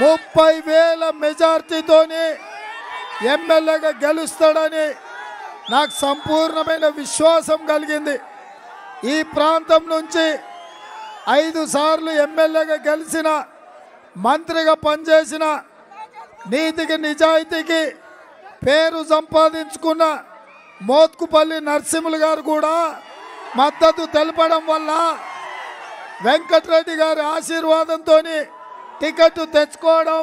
ముప్పై వేల మెజార్టీతోని ఎమ్మెల్యేగా గెలుస్తాడని నాకు సంపూర్ణమైన విశ్వాసం కలిగింది. ఈ ప్రాంతం నుంచి ఐదు సార్లు ఎమ్మెల్యేగా గెలిచిన మంత్రిగా పనిచేసిన నీతికి నిజాయితీకి పేరు సంపాదించుకున్న మోత్కుపల్లి నరసింహులు గారు కూడా మద్దతు తెలపడం వల్ల వెంకటరెడ్డి గారి ఆశీర్వాదంతో టికెట్ తెచ్చుకోవడం.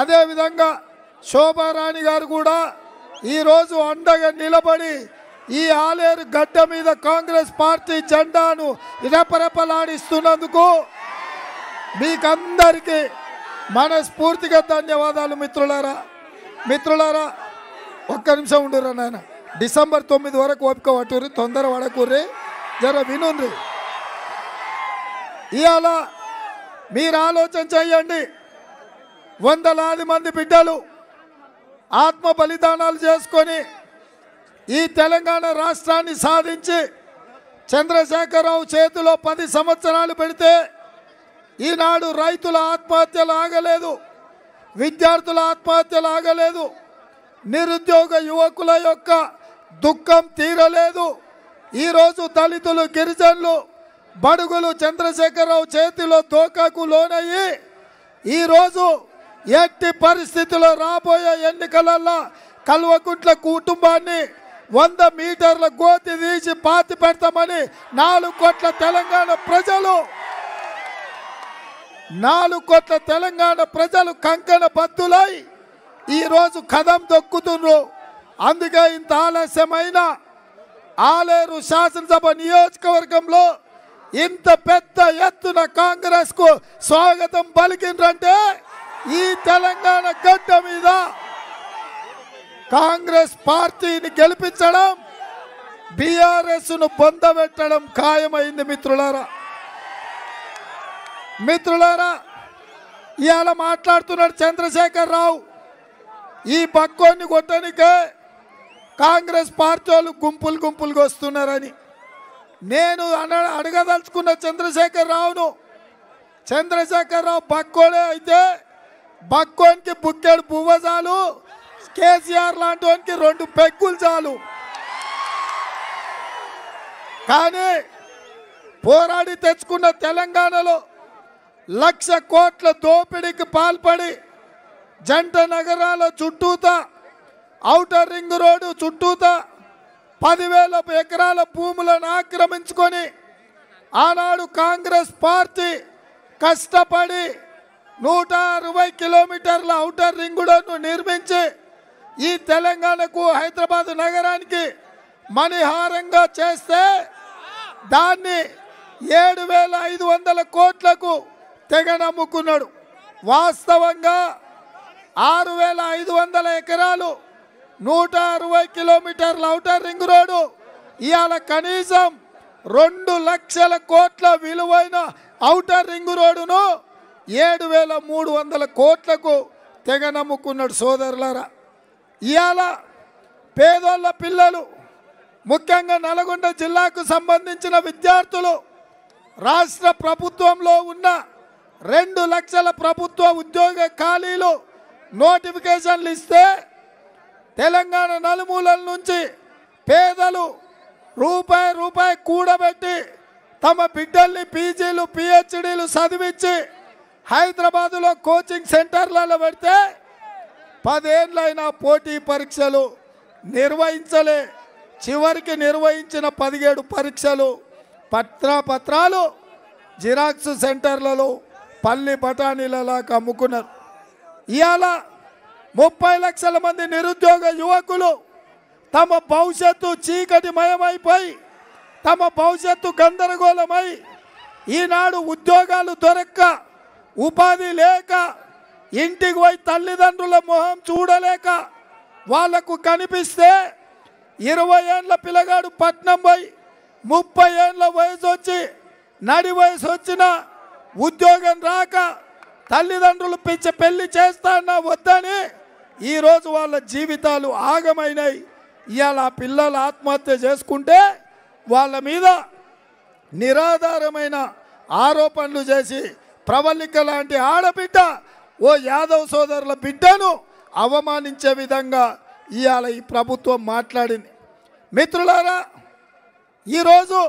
అదేవిధంగా శోభారాణి గారు కూడా ఈరోజు అండగా నిలబడి ఈ ఆలేరు గడ్డ మీద కాంగ్రెస్ పార్టీ జెండాను రెపరెపలాడిస్తున్నందుకు మీకందరికీ మనస్ఫూర్తిగా ధన్యవాదాలు మిత్రులారా. మిత్రులారా ఒక్క నిమిషం ఉండురా నాయన. డిసెంబర్ తొమ్మిది వరకు ఓపిక పట్టుర్రి తొందర పడకూర్రి జర వినుండ్రి. ఇవాళ మీరు ఆలోచన చేయండి. వందలాది మంది బిడ్డలు ఆత్మ బలిదానాలు చేసుకొని ఈ తెలంగాణ రాష్ట్రాన్ని సాధించి చంద్రశేఖరరావు చేతిలో పది సంవత్సరాలు పెడితే ఈనాడు రైతుల ఆత్మహత్యలు ఆగలేదు విద్యార్థుల ఆత్మహత్యలు ఆగలేదు నిరుద్యోగ యువకుల యొక్క దుఃఖం తీరలేదు. ఈరోజు దళితులు గిరిజనులు బడుగులు చంద్రశేఖరరావు చేతిలో దోకాకు లోనయ్యి ఈరోజు ఎట్టి పరిస్థితుల్లో రాబోయే ఎన్నికలలో కల్వకుంట్ల కుటుంబాన్ని వంద మీటర్ల గోతి తీసి పాతి పెడతామని నాలుగు కోట్ల తెలంగాణ ప్రజలు నాలుగు కోట్ల తెలంగాణ ప్రజలు కంకణ బద్దులై ఈరోజు కదం దొక్కుతున్నారు అందుకే ఇంత ఆలస్యమైన ఆలేరు శాసనసభ నియోజకవర్గంలో ఇంత పెద్ద ఎత్తున కాంగ్రెస్కు స్వాగతం పలికిండ్రంటే ఈ తెలంగాణ గడ్డ మీద కాంగ్రెస్ పార్టీని గెలిపించడం బీఆర్ఎస్ను పొందబెట్టడం ఖాయమైంది మిత్రులారా. మిత్రులారా ఇవాళ మాట్లాడుతున్నాడు చంద్రశేఖర్ రావు ఈ పక్కోని కొట్టనికే కాంగ్రెస్ పార్టీ వాళ్ళు గుంపులు గుంపులుగా వస్తున్నారని. నేను అన అడగదలుచుకున్న చంద్రశేఖర్ రావును చంద్రశేఖర్ రావు బక్కోడే అయితే బక్కోనికి బుక్కెడు పువ్వ చాలు కేసీఆర్ లాంటి రెండు పెక్కులు చాలు. కానీ పోరాడి తెచ్చుకున్న తెలంగాణలో లక్ష కోట్ల దోపిడీకి పాల్పడి జంట నగరాల చుట్టూత ఔటర్ రింగ్ రోడ్డు చుట్టూత పదివేల ఎకరాల భూములను ఆక్రమించుకొని ఆనాడు కాంగ్రెస్ పార్టీ కష్టపడి నూట అరవై కిలోమీటర్ల ఔటర్ రింగ్ రోడ్ను నిర్మించి ఈ తెలంగాణకు హైదరాబాద్ నగరానికి మణిహారంగా చేస్తే దాన్ని ఏడు వేల ఐదు వందల కోట్లకు తెగ నమ్ముకున్నాడు వాస్తవంగా ఆరు వేల ఐదు వందల ఎకరాలు నూట అరవై కిలోమీటర్ల ఔటర్ రింగ్ రోడ్డు. ఇవాళ కనీసం రెండు లక్షల కోట్ల విలువైన ఔటర్ రింగ్ రోడ్డును ఏడు వేల మూడు వందల కోట్లకు తెగ నమ్ముకున్నాడు సోదరులారా. ఇవాళ పేదోళ్ళ పిల్లలు ముఖ్యంగా నల్గొండ జిల్లాకు సంబంధించిన విద్యార్థులు రాష్ట్ర ప్రభుత్వంలో ఉన్న రెండు లక్షల ప్రభుత్వ ఉద్యోగ ఖాళీలు నోటిఫికేషన్లు ఇస్తే తెలంగాణ నలుమూలల నుంచి పేదలు రూపాయి రూపాయి కూడబెట్టి తమ బిడ్డల్ని పీజీలు పిహెచ్డీలు చదివించి హైదరాబాదులో కోచింగ్ సెంటర్లలో పెడితే పదేళ్ళైనా పోటీ పరీక్షలు నిర్వహించలే. చివరికి నిర్వహించిన పదిహేడు పరీక్షలు పత్ర పత్రాలు జిరాక్స్ సెంటర్లలో పల్లి బఠానీలలాగా అమ్ముకున్నారు. ఇవాళ ముప్పై లక్షల మంది నిరుద్యోగ యువకులు తమ భవిష్యత్తు చీకటిమయమైపోయి తమ భవిష్యత్తు గందరగోళమై ఈనాడు ఉద్యోగాలు దొరక్క ఉపాధి లేక ఇంటికి పోయి తల్లిదండ్రుల మొహం చూడలేక వాళ్ళకు కనిపిస్తే ఇరవై ఏళ్ళ పిల్లగాడు పట్నం పోయి ముప్పై ఏళ్ళ వయసు వచ్చి నడి వయసు వచ్చిన ఉద్యోగం రాక తల్లిదండ్రులు పిచ్చి పెళ్ళి చేస్తానా వద్దని ఈరోజు వాళ్ళ జీవితాలు ఆగమైనాయి ఇవాళ ఆ పిల్లలు ఆత్మహత్య చేసుకుంటే వాళ్ళ మీద నిరాధారమైన ఆరోపణలు చేసి ప్రవళిక లాంటి ఆడబిడ్డ ఓ యాదవ్ సోదరుల బిడ్డను అవమానించే విధంగా ఇవాళ ఈ ప్రభుత్వం మాట్లాడింది. మిత్రులారా ఈరోజు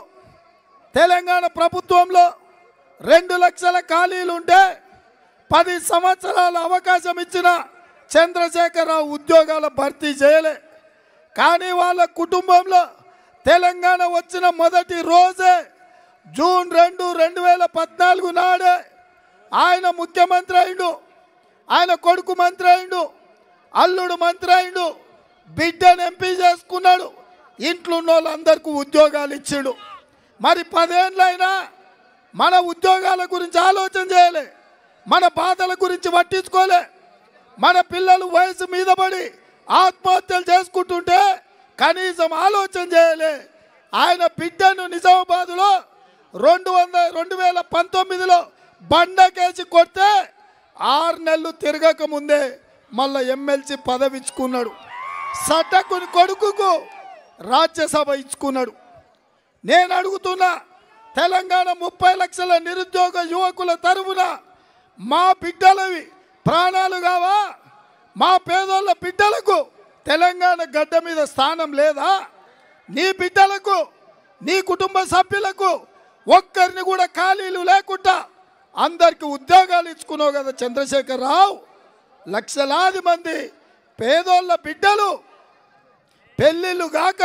తెలంగాణ ప్రభుత్వంలో రెండు లక్షల ఖాళీలుంటే పది సంవత్సరాల అవకాశం ఇచ్చిన చంద్రశేఖరరావు ఉద్యోగాల భర్తీ చేయలే. కానీ వాళ్ళ కుటుంబంలో తెలంగాణ వచ్చిన మొదటి రోజే జూన్ రెండు రెండు వేల పద్నాలుగు నాడే ఆయన ముఖ్యమంత్రి అయిండు ఆయన కొడుకు మంత్రి అయిండు అల్లుడు మంత్రి అయిండు బిడ్డను ఎంపీ చేసుకున్నాడు ఇంట్లో ఉన్న వాళ్ళందరికీ ఉద్యోగాలు ఇచ్చాడు. మరి పదేళ్ళైనా మన ఉద్యోగాల గురించి ఆలోచన చేయలే మన బాధల గురించి పట్టించుకోలే. మన పిల్లలు వయసు మీద పడి ఆత్మహత్యలు చేసుకుంటుంటే కనీసం ఆలోచన చేయలే. ఆయన బిడ్డను నిజామాబాద్లో రెండు వందల రెండు వేల పంతొమ్మిదిలో బండకేసి కొడితే ఆరు నెలలు తిరగక ముందే మళ్ళా ఎమ్మెల్సీ పదవి ఇచ్చుకున్నాడు. సటకుని కొడుకుకు రాజ్యసభ ఇచ్చుకున్నాడు. నేను అడుగుతున్నా తెలంగాణ ముప్పై లక్షల నిరుద్యోగ యువకుల తరఫున మా బిడ్డలవి ప్రాణాలు కావా? మా పేదోళ్ళ బిడ్డలకు తెలంగాణ గడ్డ మీద స్థానం లేదా? నీ బిడ్డలకు నీ కుటుంబ సభ్యులకు ఒక్కరిని కూడా ఖాళీలు లేకుండా అందరికి ఉద్యోగాలు ఇచ్చుకున్నావు కదా చంద్రశేఖర్ రావు లక్షలాది మంది పేదోళ్ళ బిడ్డలు పెళ్ళిళ్ళు కాక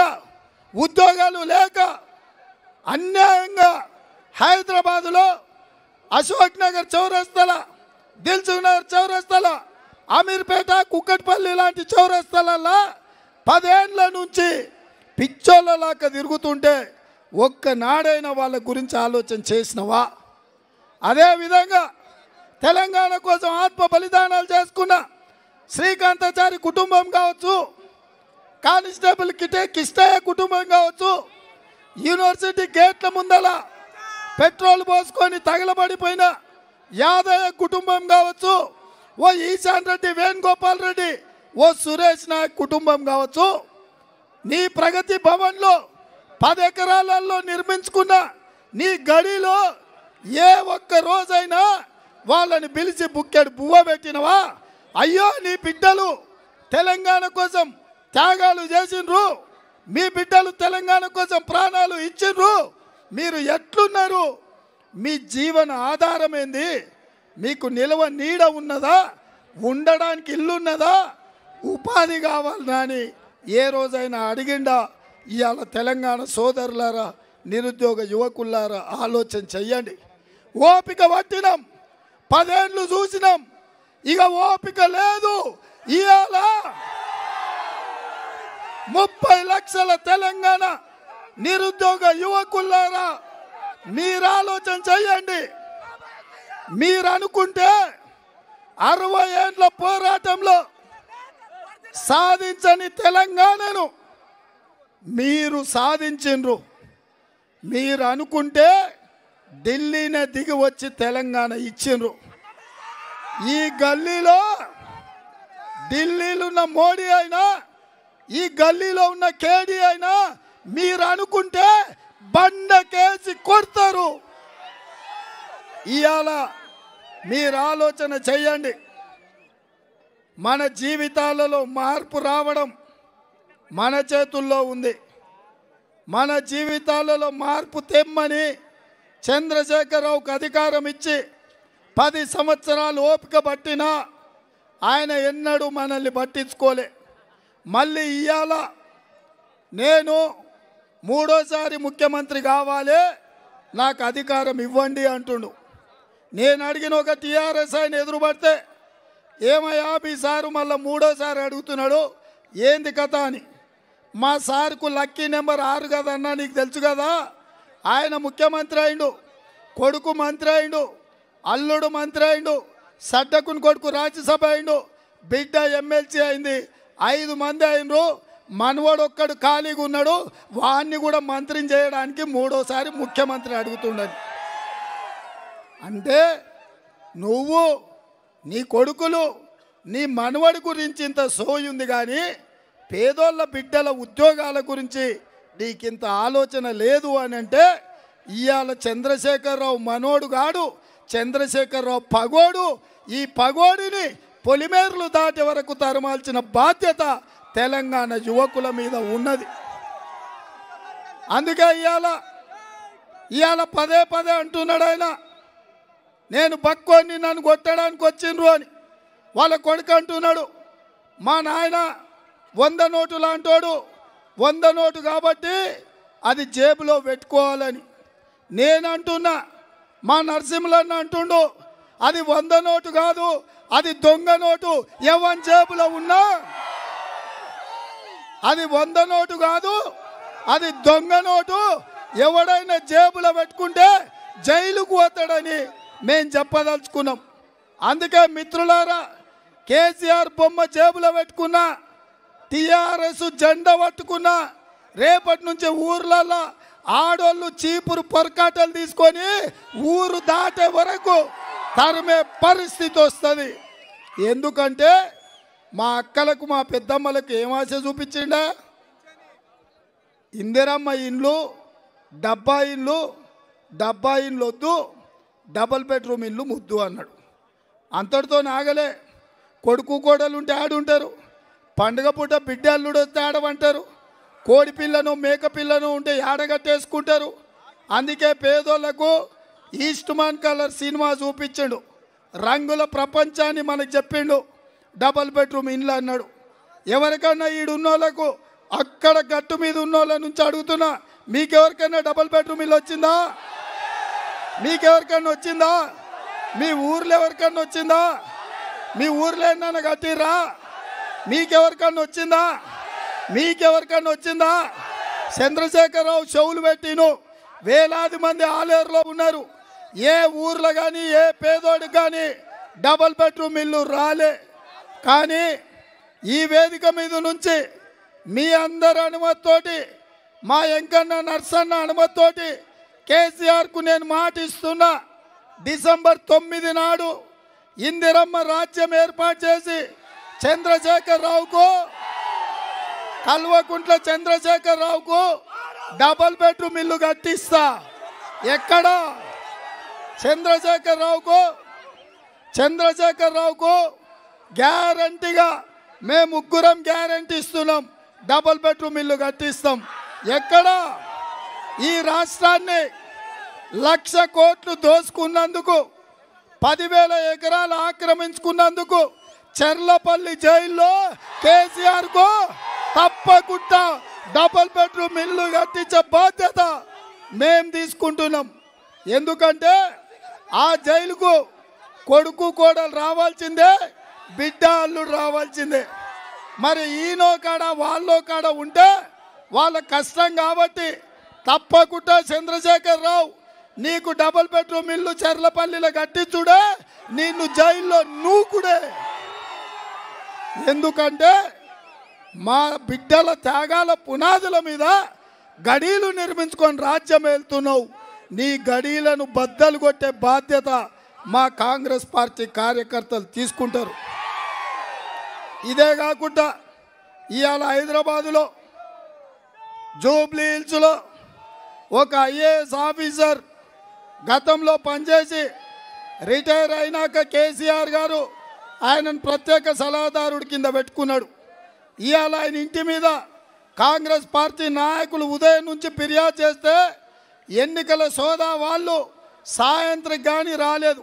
ఉద్యోగాలు లేక అన్యాయంగా హైదరాబాదులో అశోక్ నగర్ చౌరస్తల దిల్సునగర్ చౌరస్తల అమీర్పేట కుక్కట్పల్లి లాంటి చౌరస్తలల్లా పదేండ్ల నుంచి పిచ్చోళ్ళలాగా తిరుగుతుంటే ఒక్కనాడైనా వాళ్ళ గురించి ఆలోచన చేసినవా? అదేవిధంగా తెలంగాణ కోసం ఆత్మ బలిదానాలు చేసుకున్న శ్రీకాంతాచారి కుటుంబం కావచ్చు కానిస్టేబుల్ కిటే కిష్టయ్య కుటుంబం కావచ్చు యూనివర్సిటీ గేట్ల ముందల పెట్రోల్ పోసుకొని తగలబడిపోయిన యాదయ్య కుటుంబం కావచ్చు ఓ ఈశాన్ రెడ్డి వేణుగోపాల్ రెడ్డి ఓ సురేష్ నాయక్ కుటుంబం కావచ్చు నీ ప్రగతి భవన్లో పది ఎకరాలలో నిర్మించుకున్న నీ గడిలో ఏ ఒక్క రోజైనా వాళ్ళని పిలిచి బుక్కెడు బువ్వ పెట్టినవా? అయ్యో నీ బిడ్డలు తెలంగాణ కోసం త్యాగాలు చేసిండ్రు. మీ బిడ్డలు తెలంగాణ కోసం ప్రాణాలు ఇచ్చిండ్రు. మీరు ఎట్లున్నారు? మీ జీవన ఆధారం ఏంది? మీకు నిలవ నీడ ఉన్నదా? ఉండడానికి ఇల్లు ఉన్నదా ఉపాధి కావాలనా అని ఏ రోజైనా అడిగిండా? ఇవాళ తెలంగాణ సోదరులారా నిరుద్యోగ యువకులారా ఆలోచన చెయ్యండి. ఓపిక పట్టినాం పదేళ్ళు చూసినాం. ఇక ఓపిక లేదు. ఇవాళ ముప్పై లక్షల తెలంగాణ నిరుద్యోగ యువకులారా మీరు ఆలోచన చేయండి. మీరు అనుకుంటే అరవై ఏండ్ల పోరాటంలో సాధించని తెలంగాణను మీరు సాధించిండ్రు. మీరు అనుకుంటే ఢిల్లీనే దిగి వచ్చి తెలంగాణ ఇచ్చిండ్రు. ఈ గల్లీలో ఢిల్లీలో ఉన్న మోడీ అయినా ఈ గల్లీలో ఉన్న కేడీ అయినా మీరు అనుకుంటే బండకేసి కొడతారు. ఇవాళ మీరు ఆలోచన చేయండి. మన జీవితాలలో మార్పు రావడం మన చేతుల్లో ఉంది. మన జీవితాలలో మార్పు తెమ్మని చంద్రశేఖరరావుకు అధికారం ఇచ్చి పది సంవత్సరాలు ఓపిక పట్టినా ఆయన ఎన్నడూ మనల్ని పట్టించుకోలే. మళ్ళీ ఇవాళ నేను మూడోసారి ముఖ్యమంత్రి కావాలి నాకు అధికారం ఇవ్వండి అంటుండు. నేను అడిగిన ఒక టీఆర్ఎస్ ఆయన ఎదురుపడితే ఏమయ్యా మీ సారు మళ్ళీ మూడోసారి అడుగుతున్నాడు? ఏంది కథ అని? మా సార్కు లక్కీ నెంబర్ ఆరు కదన్నా నీకు తెలుసు కదా? ఆయన ముఖ్యమంత్రి అయిండు కొడుకు మంత్రి అయిండు అల్లుడు మంత్రి అయిండు సడ్డకుని కొడుకు రాజ్యసభ అయిండు బిడ్డ ఎమ్మెల్సీ అయింది ఐదు మంది అయినరు. మనవాడు ఒక్కడు ఖాళీగా ఉన్నాడు వాడిని కూడా మంత్రిని చేయడానికి మూడోసారి ముఖ్యమంత్రి అడుగుతుండని అంటే నువ్వు నీ కొడుకులు నీ మనవడి గురించి ఇంత సోయి ఉంది కానీ పేదోళ్ళ బిడ్డల ఉద్యోగాల గురించి నీకింత ఆలోచన లేదు అని అంటే ఇవాళ చంద్రశేఖరరావు మనోడు గాడు చంద్రశేఖరరావు పగోడు ఈ పగోడిని పొలిమేర్లు దాటి వరకు తరమాల్సిన బాధ్యత తెలంగాణ యువకుల మీద ఉన్నది. అందుకే ఇవాళ ఇవాళ పదే పదే అంటున్నాడు ఆయన. నేను బక్కోని నన్ను కొట్టడానికి వచ్చిండ్రు అని. వాళ్ళ కొడుకు అంటున్నాడు మా నాయన వంద నోటు లాంటోడు వంద నోటు కాబట్టి అది జేబులో పెట్టుకోవాలని. నేను అంటున్నా మా నరసింహులన్న అంటుండు అది వంద నోటు కాదు అది దొంగ నోటు. ఎవరి జేబులో ఉన్నా అది వంద నోటు కాదు అది దొంగ నోటు. ఎవడైనా జేబులో పెట్టుకుంటే జైలుకు పోతాడని మేము చెప్పదలుచుకున్నాం. అందుకే మిత్రులారా కేసీఆర్ బొమ్మ జేబులో పెట్టుకున్నా టిఆర్ఎస్ జెండా పట్టుకున్నా రేపటి నుంచి ఊర్లలో ఆడోళ్ళు చీపురు పొరకాటలు తీసుకొని ఊరు దాటే వరకు తరిమే పరిస్థితి వస్తుంది. ఎందుకంటే మా అక్కలకు మా పెద్దమ్మలకు ఏం ఆశ చూపించిండా? ఇందిరమ్మ ఇండ్లు డబ్బా ఇండ్లు డబ్బా ఇండ్లు వద్దు డబల్ బెడ్రూమ్ ఇల్లు ముద్దు అన్నాడు. అంతటితో నాగలే. కొడుకు కోడలు ఉంటే ఆడుంటారు. పండుగ పూట బిడ్డ అల్లుడు వస్తే ఆడమంటారు. కోడి పిల్లను మేక పిల్లను ఉంటే ఆడగట్టేసుకుంటారు అందుకే పేదోళ్ళకు ఈస్ట్ మాన్ కలర్ సినిమా చూపించిండు. రంగుల ప్రపంచాన్ని మనకు చెప్పిండు. డబల్ బెడ్రూమ్ ఇండ్లు అన్నాడు. ఎవరికన్నా ఈడున్నోళ్ళకు అక్కడ గట్టు మీద ఉన్నోళ్ళ నుంచి అడుగుతున్నా మీకెవరికైనా డబల్ బెడ్రూమ్ ఇల్లు వచ్చిందా? మీకెవరికైనా వచ్చిందా? మీ ఊర్లో ఎవరికన్నా వచ్చిందా? మీ ఊర్లో ఏమన్నా కట్టిర్రా? మీకెవరికన్నా వచ్చిందా? మీకెవరికన్నా వచ్చిందా? చంద్రశేఖరరావు చెవులు పెట్టిను. వేలాది మంది ఆలేరులో ఉన్నారు. ఏ ఊర్లో కానీ ఏ పేదోడికి కానీ డబల్ బెడ్రూమ్ ఇల్లు రాలే. కానీ ఈ వేదిక మీద నుంచి మీ అందరి అనుమతితోటి మా వెంకన్న నర్సన్న అనుమతితోటి కేసీఆర్కు నేను మాట ఇస్తున్నా. డిసెంబర్ తొమ్మిది నాడు ఇందిరమ్మ రాజ్యం ఏర్పాటు చేసి చంద్రశేఖర్ రావుకు కల్వకుంట్ల చంద్రశేఖర్ రావుకు డబల్ బెడ్రూమ్ ఇల్లు కట్టిస్తా. ఎక్కడ? చంద్రశేఖర్ రావుకు చంద్రశేఖర్ రావుకు గ్యారంటీగా మేము ముగ్గురం గ్యారంటీ ఇస్తున్నాం. డబల్ బెడ్రూమ్ ఇల్లు కట్టిస్తాం. ఎక్కడ? ఈ రాష్ట్రాన్ని లక్ష కోట్లు దోసుకున్నందుకు పదివేల ఎకరాలు ఆక్రమించుకున్నందుకు చెర్లపల్లి జైల్లో కేసీఆర్కు తప్పకుండా డబల్ బెడ్రూమ్ ఇల్లు కట్టించే బాధ్యత మేము తీసుకుంటున్నాం. ఎందుకంటే ఆ జైలుకు కొడుకు కోడలు రావాల్సిందే బిడ్డ అల్లుడు రావాల్సిందే. మరి ఈనో కాడ వాళ్ళో కాడ ఉంటే వాళ్ళ కష్టం కాబట్టి తప్పకుండా చంద్రశేఖర్ రావు నీకు డబుల్ బెడ్రూమ్ ఇల్లు చెర్లపల్లిలో కట్టించుడే నిన్ను జైల్లో నూకుడే. ఎందుకంటే మా బిడ్డల త్యాగాల పునాదుల మీద గడీలు నిర్మించుకొని రాజ్యం వెళ్తున్నావు నీ గడీలను బద్దలు కొట్టే బాధ్యత మా కాంగ్రెస్ పార్టీ కార్యకర్తలు తీసుకుంటారు. ఇదే కాకుండా ఇవాళ హైదరాబాదులో జూబ్లీ హిల్స్లో ఒక ఐఏఎస్ ఆఫీసర్ గతంలో పనిచేసి రిటైర్ అయినాక కేసీఆర్ గారు ఆయనను ప్రత్యేక సలహాదారుడి కింద పెట్టుకున్నాడు. ఇవాళ ఆయన ఇంటి మీద కాంగ్రెస్ పార్టీ నాయకులు ఉదయం నుంచి ఫిర్యాదు చేస్తే ఎన్నికల సోదా వాళ్ళు సాయంత్రం కానీ రాలేదు.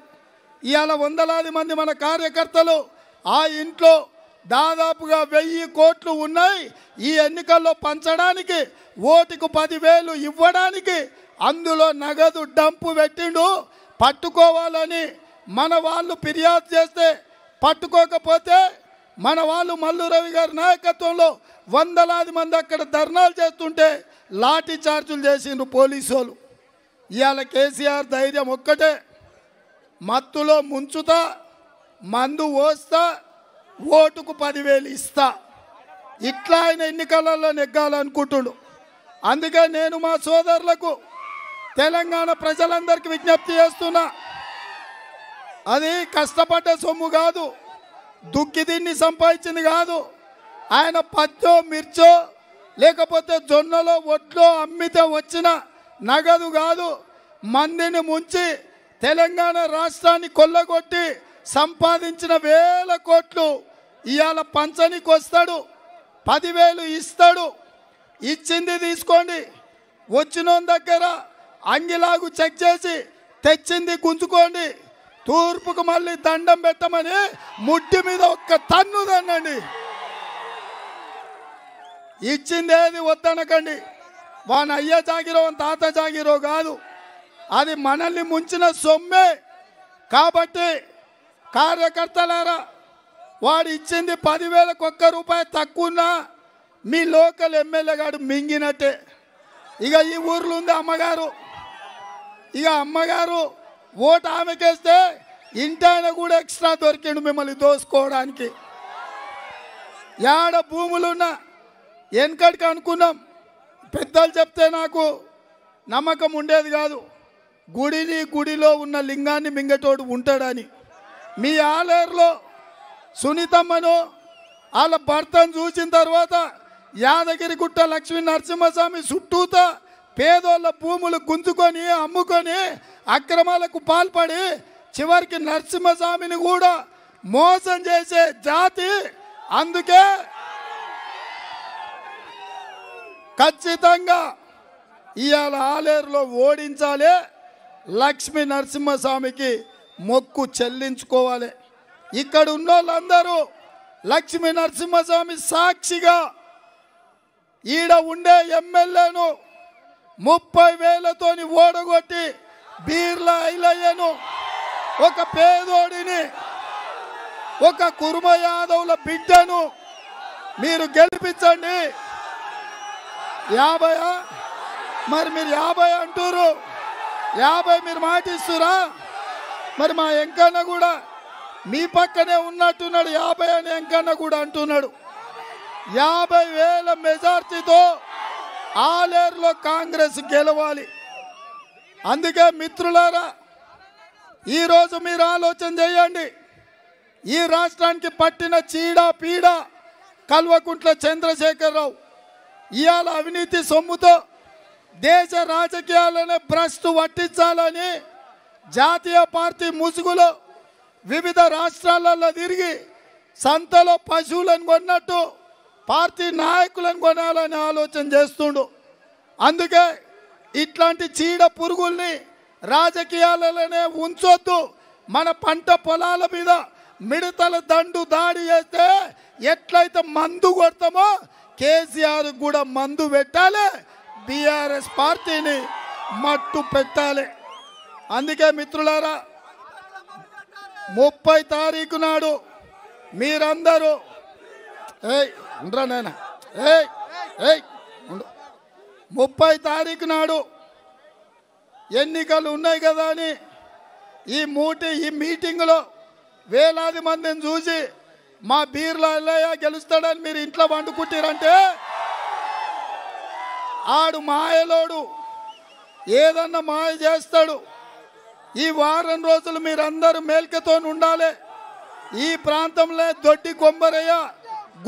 ఇవాళ వందలాది మంది మన కార్యకర్తలు ఆ ఇంట్లో దాదాపుగా వెయ్యి కోట్లు ఉన్నాయి. ఈ ఎన్నికల్లో పంచడానికి ఓటుకు పదివేలు ఇవ్వడానికి అందులో నగదు డంపు పెట్టిండు. పట్టుకోవాలని మన వాళ్ళు ఫిర్యాదు చేస్తే పట్టుకోకపోతే మన వాళ్ళు మల్లు రవి గారి నాయకత్వంలో వందలాది మంది అక్కడ ధర్నాలు చేస్తుంటే లాఠీ చార్జులు చేసిండ్రు పోలీసు వాళ్ళు. ఇవాళ కేసీఆర్ ధైర్యం ఒక్కటే. మత్తులో ముంచుతా మందు పోస్తా ఓటుకు పదివేలు ఇస్తా. ఇట్లా ఆయన ఎన్నికలలో నెగ్గాలనుకుంటుండు. అందుకే నేను మా సోదరులకు తెలంగాణ ప్రజలందరికీ విజ్ఞప్తి చేస్తున్నా. అది కష్టపడ్డ సొమ్ము కాదు దుక్కి దీన్ని సంపాదించింది కాదు. ఆయన పచ్చో మిర్చో లేకపోతే జొన్నలో ఒట్లో అమ్మితే వచ్చిన నగదు కాదు. మందిని ముంచి తెలంగాణ రాష్ట్రాన్ని కొల్లగొట్టి సంపాదించిన వేల కోట్లు ఇవాళ పంచనికి వస్తాడు పదివేలు ఇస్తాడు. ఇచ్చింది తీసుకోండి. వచ్చిన దగ్గర అంగిలాగు చెక్ చేసి తెచ్చింది గుంజుకోండి. తూర్పుకు మళ్ళీ దండం పెట్టమని ముట్టి మీద ఒక్క తన్ను తన్నండి. ఇచ్చింది వద్దనకండి. వాని అయ్య జాగిరో తాత జాగిరో కాదు. అది మనల్ని ముంచిన సొమ్మే. కాబట్టి కార్యకర్తలారా వాడు ఇచ్చింది పదివేలకు ఒక్క రూపాయి తక్కువన్నా మీ లోకల్ ఎమ్మెల్యే గారు మింగినట్టే. ఇక ఈ ఊర్లో ఉంది అమ్మగారు. ఇక అమ్మగారు ఓటు ఆమెకేస్తే ఇంటాయన కూడా ఎక్స్ట్రా దొరికిండు మిమ్మల్ని దోసుకోవడానికి. యాడ భూములున్నా వెనకటికి అనుకున్నాం. పెద్దలు చెప్తే నాకు నమ్మకం ఉండేది కాదు. గుడిని గుడిలో ఉన్న లింగాన్ని మింగటోడు ఉంటాడని. మీ ఆలేరులో సునీతమ్మను వాళ్ళ భర్తను చూసిన తర్వాత యాదగిరిగుట్ట లక్ష్మీ నరసింహస్వామి చుట్టూత పేదోళ్ళ భూములు గుంజుకొని అమ్ముకొని అక్రమాలకు పాల్పడి చివరికి నరసింహస్వామిని కూడా మోసం చేసే జాతి అందుకే ఖచ్చితంగా ఇవాళ ఆలేరులో ఓడించాలి లక్ష్మీ నరసింహస్వామికి. మొక్కు చెల్లించుకోవాలి. ఇక్కడ ఉన్న వాళ్ళందరూ లక్ష్మీ నరసింహస్వామి సాక్షిగా ఈడ ఉండే ఎమ్మెల్యేను ముప్పై వేలతోని ఓడగొట్టి బీర్ల ఐలయ్యను ఒక పేదోడిని ఒక కుర్మ యాదవుల బిడ్డను మీరు గెలిపించండి. యాభయా మరి మీరు యాభై అంటారు యాభై మీరు మాటిస్తురా? మరి మా ఎంకన్న కూడా మీ పక్కనే ఉన్నట్టున్నాడు యాభై అని ఎంకన్న కూడా అంటున్నాడు. యాభై వేల మెజార్టీతో ఆలేరులో కాంగ్రెస్ గెలవాలి. అందుకే మిత్రులారా ఈరోజు మీరు ఆలోచన చేయండి. ఈ రాష్ట్రానికి పట్టిన చీడ పీడ కల్వకుంట్ల చంద్రశేఖరరావు. ఇవాళ అవినీతి సొమ్ముతో దేశ రాజకీయాలనే భ్రష్టు పట్టించాలని జాతీయ పార్టీ ముసుగులో వివిధ రాష్ట్రాలలో తిరిగి సంతలో పశువులను కొన్నట్టు పార్టీ నాయకులను కొనాలని ఆలోచన చేస్తుండు. అందుకే ఇట్లాంటి చీడ పురుగుల్ని రాజకీయాలలోనే ఉంచొద్దు. మన పంట పొలాల మీద మిడతల దండు దాడి చేస్తే ఎట్లయితే మందు కొడతామో కేసీఆర్ కూడా మందు పెట్టాలి. బీఆర్ఎస్ పార్టీని మట్టు పెట్టాలి. అందుకే మిత్రులారా ముప్పై తారీఖు నాడు మీరందరూ ఏయ్ ఉండరా నాయన? ఏయ్ ఏయ్ ఉండు. ముప్పై తారీఖు నాడు ఎన్నికలు ఉన్నాయి కదా అని ఈ మూటి ఈ మీటింగ్లో వేలాది మందిని చూసి మా బీర్ల ఎల్లయ్య గెలుస్తాడని మీరు ఇంట్లో వండుకుంటారంటే ఆడు మాయలోడు ఏదన్నా మాయ చేస్తాడు. ఈ వారం రోజులు మీరందరూ మేల్కతో ఉండాలి. ఈ ప్రాంతంలో దొడ్డి కొమ్మరయ్య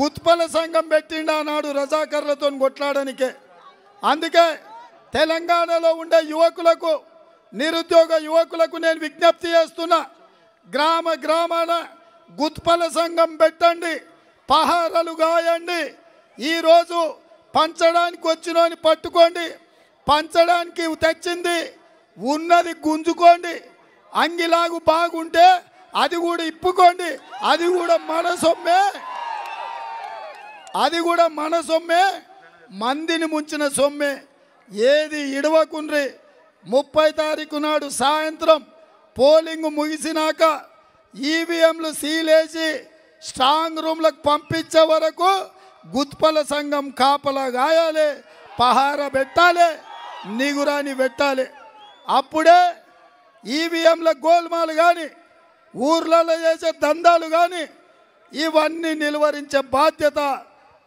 గుత్పల సంఘం పెట్టిండా నాడు రజాకర్లతో కొట్లాడనికే. అందుకే తెలంగాణలో ఉండే యువకులకు నిరుద్యోగ యువకులకు నేను విజ్ఞప్తి చేస్తున్నా గ్రామ గ్రామాన గుత్పల సంఘం పెట్టండి పహారలు గాయండి ఈరోజు పంచడానికి వచ్చినోని పట్టుకోండి పంచడానికి తెచ్చింది ఉన్నది గుంజుకోండి. అంగిలాగు బాగుంటే అది కూడా ఇప్పుకోండి. అది కూడా మన సొమ్మే. అది కూడా మన సొమ్మే. మందిని ముంచిన సొమ్మే. ఏది ఇడవకుండ్రి. ముప్పై తారీఖు నాడు సాయంత్రం పోలింగ్ ముగిసినాక ఈవీఎంలు సీలేసి స్ట్రాంగ్ రూమ్లకు పంపించే వరకు గుత్పల సంఘం కాపలా గాయాలి. పహార పెట్టాలి. నిగురాని పెట్టాలి. అప్పుడే ఈవీఎంల గోల్మాలు కానీ ఊర్లలో చేసే దందాలు కానీ ఇవన్నీ నిలువరించే బాధ్యత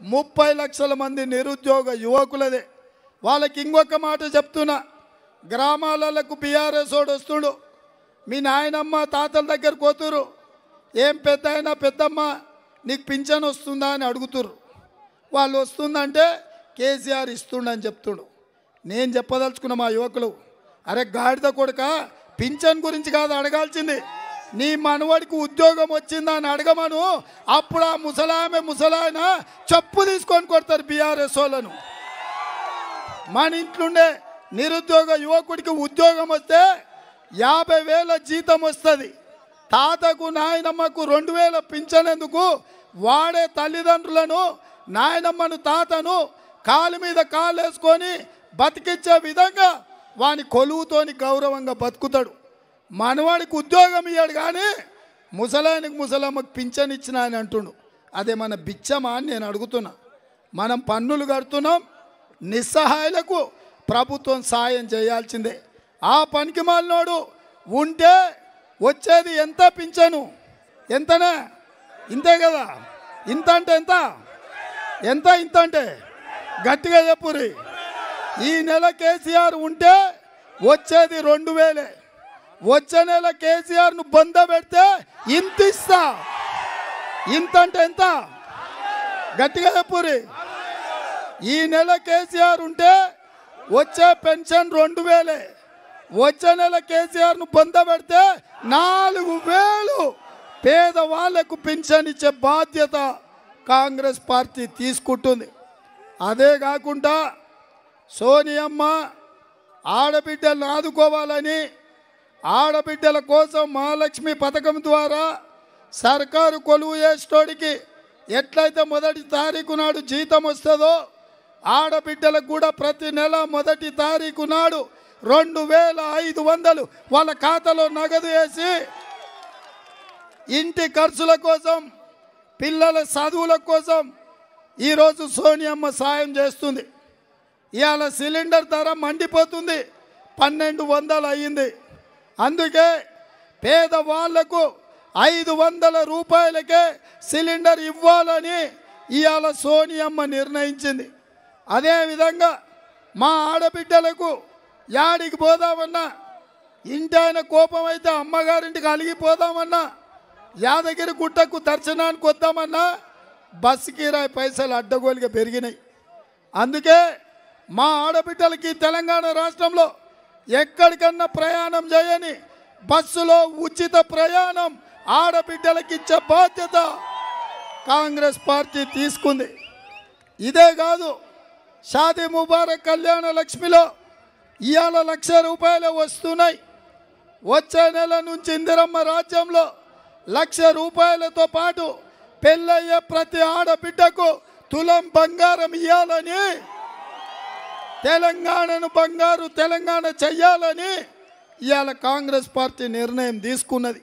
ముప్పై లక్షల మంది నిరుద్యోగ యువకులదే. వాళ్ళకి ఇంకొక మాట చెప్తున్నా. గ్రామాలకు బీఆర్ఎస్ వాడు వస్తుడు. మీ నాయనమ్మ తాతల దగ్గర పోతురు ఏం పెద్ద అయినా పెద్దమ్మ నీకు పింఛన్ వస్తుందా అని అడుగుతురు వాళ్ళు వస్తుందంటే కేసీఆర్ ఇస్తుండని చెప్తుడు. నేను చెప్పదలుచుకున్న మా యువకులు అరే గాడిద కొడుక పింఛన్ గురించి కాదు అడగాల్సింది. నీ మనవడికి ఉద్యోగం వచ్చిందా అని అడగమను. అప్పుడు ఆ ముసలామె ముసలాయన చెప్పు తీసుకొని కొడతారు బీఆర్ఎస్ వాళ్ళను. మన ఇంట్లోండే నిరుద్యోగ యువకుడికి ఉద్యోగం వస్తే యాభై వేల జీతం వస్తుంది. తాతకు నాయనమ్మకు రెండు వేల పింఛనేందుకు వాడే తల్లిదండ్రులను నాయనమ్మను తాతను కాలు మీద కాలు వేసుకొని బతికించే విధంగా వాని కొలువుతోని గౌరవంగా బతుకుతాడు. మనవాడికి ఉద్యోగం ఇయ్యాడు కానీ ముసలాయనకు ముసలమ్మకు పింఛన్ ఇచ్చిన అని అంటుండు. అదే మన బిచ్చమా అని నేను అడుగుతున్నా. మనం పన్నులు కడుతున్నాం నిస్సహాయులకు ప్రభుత్వం సాయం చేయాల్సిందే. ఆ పనికి మాలినోడు ఉంటే వచ్చేది ఎంత పింఛను? ఎంతనే? ఇంతే కదా? ఇంత అంటే ఎంత? ఎంత ఇంత అంటే గట్టిగా చెప్పురి ఈ నెల కేసీఆర్ ఉంటే వచ్చేది రెండు వేలే. వచ్చే నెల కేసీఆర్ను బొంద పెడితే ఇంత ఇస్తా. ఇంత అంటే ఎంత? గట్టిగా చెప్పురి ఈ నెల కేసీఆర్ ఉంటే వచ్చే పెన్షన్ రెండు వేలే. వచ్చే నెల కేసీఆర్ను పొందబెడితే నాలుగు వేలు పేదవాళ్ళకు పెన్షన్ ఇచ్చే బాధ్యత కాంగ్రెస్ పార్టీ తీసుకుంటుంది. అదే కాకుండా సోనియమ్మ ఆడబిడ్డలను ఆదుకోవాలని ఆడబిడ్డల కోసం మహాలక్ష్మి పథకం ద్వారా సర్కారు కొలువు చేసేటోడికి ఎట్లయితే మొదటి తారీఖు నాడు జీతం వస్తుందో ఆడబిడ్డలకు కూడా ప్రతి నెల మొదటి తారీఖు నాడు రెండు వేల ఐదు వందలు వాళ్ళ ఖాతాలో నగదు వేసి ఇంటి ఖర్చుల కోసం పిల్లల చదువుల కోసం ఈరోజు సోనియమ్మ సాయం చేస్తుంది. ఇవాళ సిలిండర్ ధర మండిపోతుంది. పన్నెండు వందలు అయ్యింది. అందుకే పేదవాళ్ళకు ఐదు వందల రూపాయలకే సిలిండర్ ఇవ్వాలని ఇవాళ సోనియమ్మ నిర్ణయించింది. అదేవిధంగా మా ఆడబిడ్డలకు యాడికి పోదామన్నా ఇంటి ఆయన కోపం అయితే అమ్మగారింటికి అలిగిపోదామన్నా యాదగిరి గుట్టకు దర్శనానికి వద్దామన్నా బస్సు కిరాయి పైసలు అడ్డగోలుగా పెరిగినాయి. అందుకే మా ఆడబిడ్డలకి తెలంగాణ రాష్ట్రంలో ఎక్కడికన్నా ప్రయాణం చేయని బస్సులో ఉచిత ప్రయాణం ఆడబిడ్డలకి ఇచ్చే బాధ్యత కాంగ్రెస్ పార్టీ తీసుకుంది. ఇదే కాదు షాదీ ముబారక్ కళ్యాణ లక్ష్మిలో ఇవాళ లక్ష రూపాయలు వస్తున్నాయి. వచ్చే నెల నుంచి ఇందిరమ్మ రాజ్యంలో లక్ష రూపాయలతో పాటు పెళ్ళయ్యే ప్రతి ఆడబిడ్డకు తులం బంగారం ఇవ్వాలని తెలంగాణను బంగారు తెలంగాణ చెయ్యాలని ఇవాళ కాంగ్రెస్ పార్టీ నిర్ణయం తీసుకున్నది.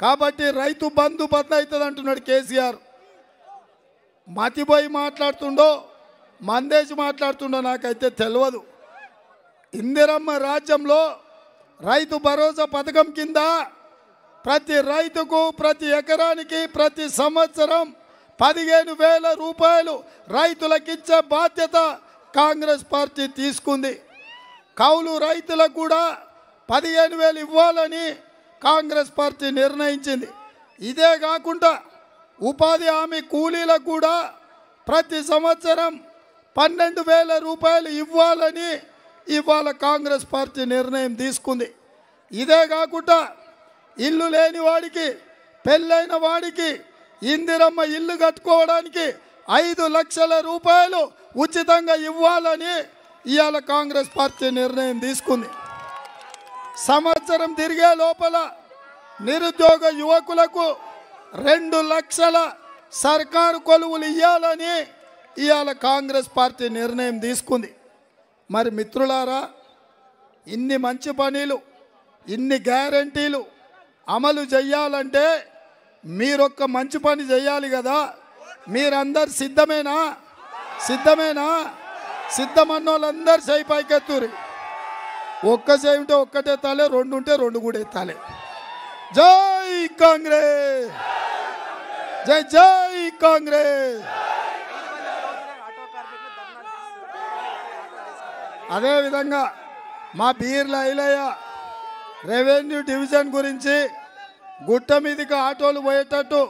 కాబట్టి రైతు బంధు బంద్ అవుతుంది అంటున్నాడు కేసీఆర్. మతిపోయి మాట్లాడుతుండో మందేసి మాట్లాడుతుండో నాకైతే తెలియదు ఇందిరమ్మ రాజ్యంలో రైతు భరోసా పథకం కింద ప్రతి రైతుకు ప్రతి ఎకరానికి ప్రతి సంవత్సరం పదిహేను వేల రూపాయలు రైతులకిచ్చే బాధ్యత కాంగ్రెస్ పార్టీ తీసుకుంది. కౌలు రైతులకు కూడా పదిహేను వేలు ఇవ్వాలని కాంగ్రెస్ పార్టీ నిర్ణయించింది. ఇదే కాకుండా ఉపాధి హామీ కూలీలకు కూడా ప్రతి సంవత్సరం పన్నెండు వేల రూపాయలు ఇవ్వాలని ఇవాళ కాంగ్రెస్ పార్టీ నిర్ణయం తీసుకుంది. ఇదే కాకుండా ఇల్లు లేని వాడికి పెళ్ళైన వాడికి ఇందిరమ్మ ఇల్లు కట్టుకోవడానికి ఐదు లక్షల రూపాయలు ఉచితంగా ఇవ్వాలని ఇవాళ కాంగ్రెస్ పార్టీ నిర్ణయం తీసుకుంది. సంవత్సరం తిరిగే లోపల నిరుద్యోగ యువకులకు రెండు లక్షల సర్కారు కొలువులు ఇవ్వాలని ఇవాళ కాంగ్రెస్ పార్టీ నిర్ణయం తీసుకుంది. మరి మిత్రులారా ఇన్ని మంచి పనులు ఇన్ని గ్యారంటీలు అమలు చేయాలంటే మీరొక్క మంచి పని చేయాలి కదా. మీరందరు సిద్ధమేనా? సిద్ధమేనా? సిద్ధమన్నోళ్ళందరు చేయి పైకెత్తురి. ఒక్క చేయి ఉంటే ఒక్కటే తాలే రెండు ఉంటే రెండు కూడా ఎత్తాలి. జై కాంగ్రెస్! జై జై కాంగ్రెస్! అదేవిధంగా మా బీర్ల ఐలయ్య రెవెన్యూ డివిజన్ గురించి గుట్ట మీదకి ఆటోలు పోయేటట్టు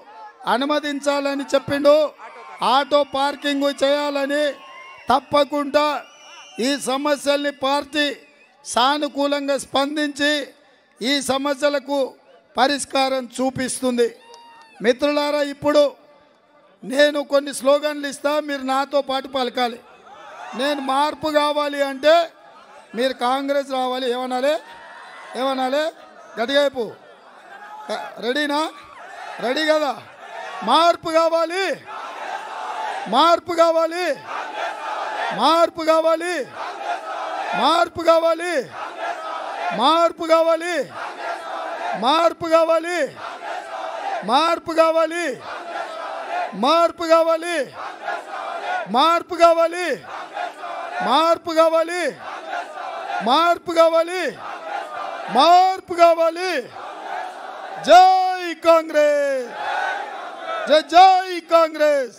అనుమతించాలని చెప్పిండు. ఆటో పార్కింగ్ చేయాలని తప్పకుండా ఈ సమస్యల్ని పార్టీ సానుకూలంగా స్పందించి ఈ సమస్యలకు పరిష్కారం చూపిస్తుంది. మిత్రులారా ఇప్పుడు నేను కొన్ని స్లోగన్లు ఇస్తా మీరు నాతో పాటు పలకాలి. నేను మార్పు కావాలి అంటే మీరు కాంగ్రెస్ రావాలి. ఏమనాలి? ఏమనాలి? గట్టిగా రెడీనా? రెడీ కదా? మార్పు కావాలి. మార్పు కావాలి మార్పు కావాలి మార్పు కావాలి మార్పు కావాలి మార్పు కావాలి మార్పు కావాలి మార్పు కావాలి మార్పు కావాలి మార్పు కావాలి మార్పు కావాలి మార్పు కావాలి జై కాంగ్రెస్ జై జై కాంగ్రెస్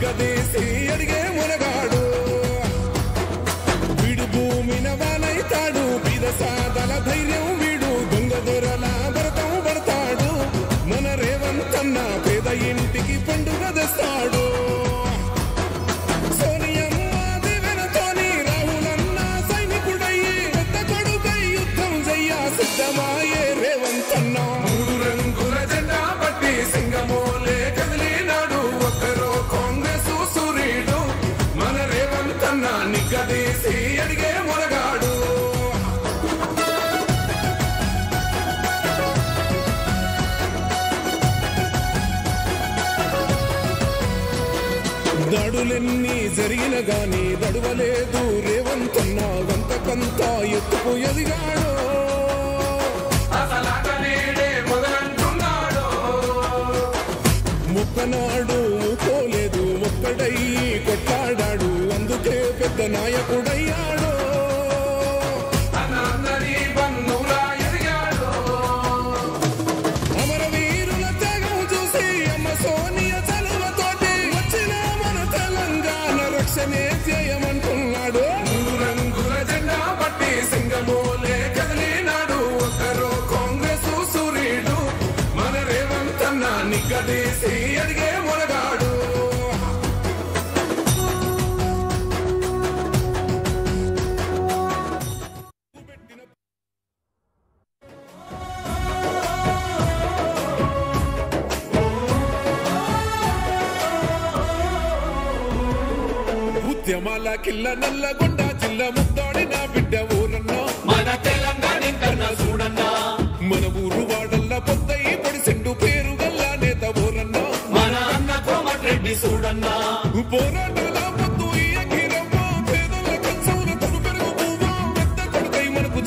రేవంతన్న అడిగే మునగాడు. వీడు భూమిన వానైతాడు బిదసాదల ధైర్యం జరిగిన గాని దడువలేదు రేవంతన్న గంతకంత ఎత్తుకు ఎదిగాడు. ముక్కనాడు పోలేదు ఒక్కడై కొట్లాడాడు. అందుకే పెద్ద నాయకుడయ్యాడు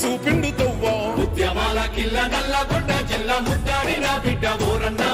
చూపిండు తవ్వా ఉద్యమాల కిల్ల నల్లగొండ జిల్లా ముట్టాడిన బిడ్డ ఊరన్నా